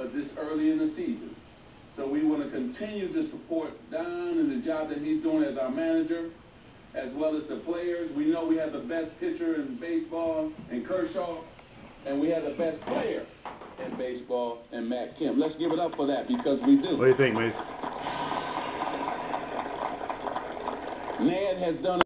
but this early in the season. So we want to continue to support Don and the job that he's doing as our manager, as well as the players. We know we have the best pitcher in baseball in Kershaw, and we have the best player in baseball in Matt Kemp. Let's give it up for that because we do. What do you think, Mace? Ned has done